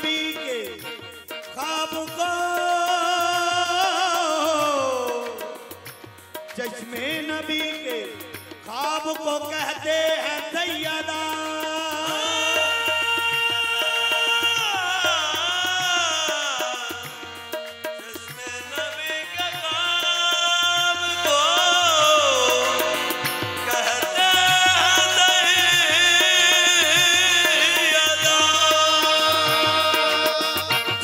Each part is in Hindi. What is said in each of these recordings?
नबी के खाब को चश्मे नबी के खाब को कहते हैं सैदा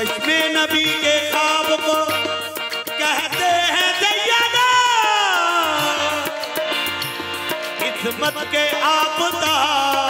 चश्मे नबी के खाब को कहते हैं किस्मत के आपदा।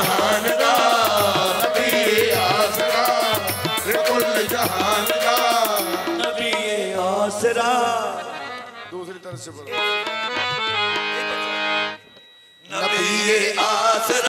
जहान का आसरा जहान का। नबी आसरा। दूसरी तरफ़ से बोलो। नबी आसरा।